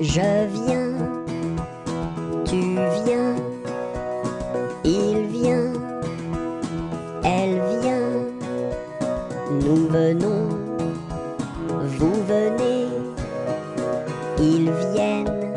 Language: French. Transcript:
Je viens, tu viens, il vient, elle vient, nous venons, vous venez, ils viennent.